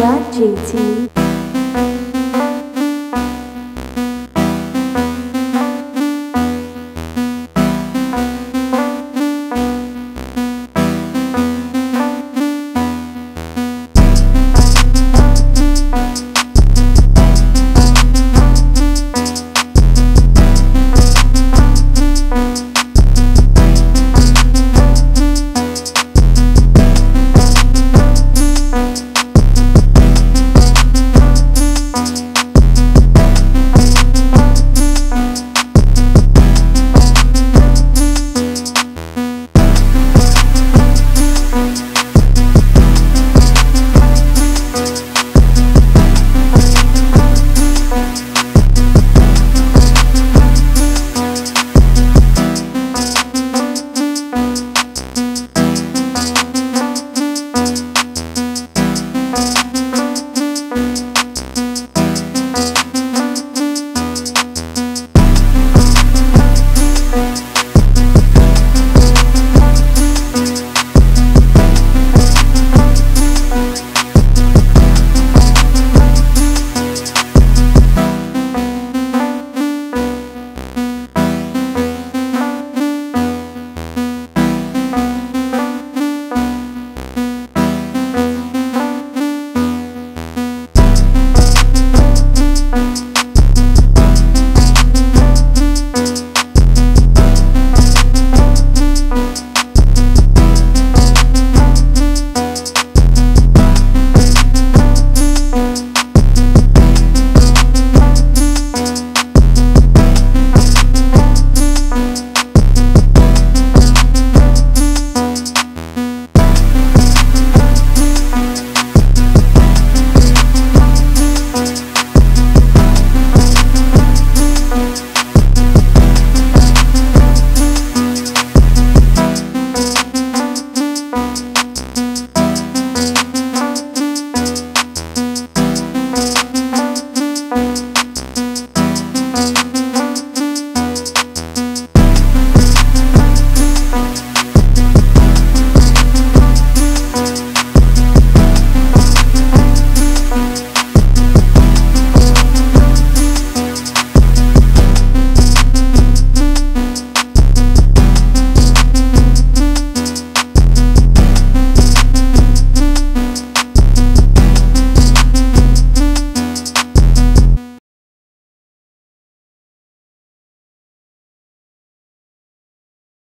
Love GT.